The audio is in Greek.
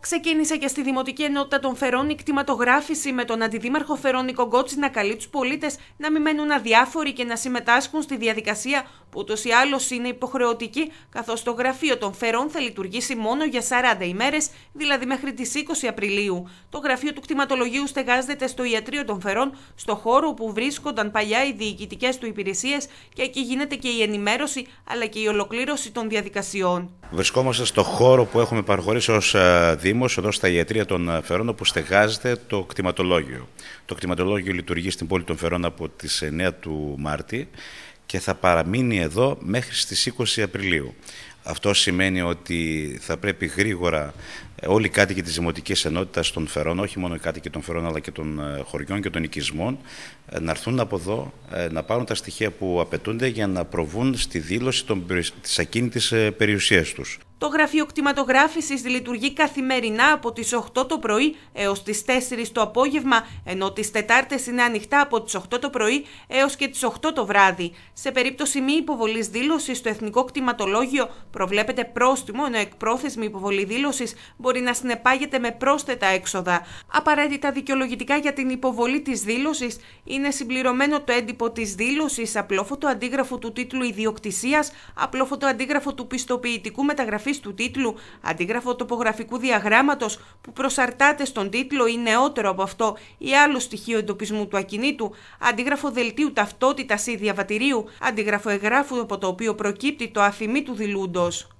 Ξεκίνησε και στη Δημοτική Ενότητα των Φερών η κτηματογράφηση με τον Αντιδήμαρχο Φερών Νικογκότση να καλεί τους πολίτες να μην μένουν αδιάφοροι και να συμμετάσχουν στη διαδικασία που ούτως ή άλλως είναι υποχρεωτική, καθώς το γραφείο των Φερών θα λειτουργήσει μόνο για 40 ημέρες, δηλαδή μέχρι τις 20 Απριλίου. Το γραφείο του κτηματολογίου στεγάζεται στο Ιατρείο των Φερών, στο χώρο όπου βρίσκονταν παλιά οι διοικητικές του υπηρεσίες και εκεί γίνεται και η ενημέρωση αλλά και η ολοκλήρωση των διαδικασιών. Βρισκόμαστε στο χώρο που έχουμε παραχωρήσει ως ε, Δήμος, εδώ στα ιατρία των ε, Φερών, όπου στεγάζεται το κτηματολόγιο. Το κτηματολόγιο λειτουργεί στην πόλη των Φερών από τις 9 του Μάρτη και θα παραμείνει εδώ μέχρι στις 20 Απριλίου. Αυτό σημαίνει ότι θα πρέπει γρήγορα όλοι οι κάτοικοι της Δημοτικής Ενότητας των Φερών, όχι μόνο οι κάτοικοι των Φερών αλλά και των ε, χωριών και των οικισμών, να έρθουν από εδώ, να πάρουν τα στοιχεία που απαιτούνται για να προβούν στη δήλωση των, της ακίνητης περιουσίας τους. Το γραφείο κτηματογράφησης λειτουργεί καθημερινά από τις 8 το πρωί έως τις 4 το απόγευμα, ενώ τις Τετάρτες είναι ανοιχτά από τις 8 το πρωί έως και τις 8 το βράδυ. Σε περίπτωση μη υποβολής δήλωσης στο Εθνικό Κτηματολόγιο προβλέπεται πρόστιμο, ενώ εκπρόθεσμη υποβολή δήλωσης μπορεί να συνεπάγεται με πρόσθετα έξοδα. Απαραίτητα δικαιολογητικά για την υποβολή της δήλωσης είναι συμπληρωμένο το έντυπο της δήλωσης, απλόφωτο αντίγραφο του τίτλου ιδιοκτησίας, απλόφωτο αντίγραφο του πιστοποιητικού μεταγραφής του τίτλου, αντίγραφο τοπογραφικού διαγράμματος που προσαρτάται στον τίτλο ή νεότερο από αυτό ή άλλο στοιχείο εντοπισμού του ακινήτου, αντίγραφο δελτίου ταυτότητας ή διαβατηρίου, αντίγραφο εγγράφου από το οποίο προκύπτει το αφημί του δηλούντος.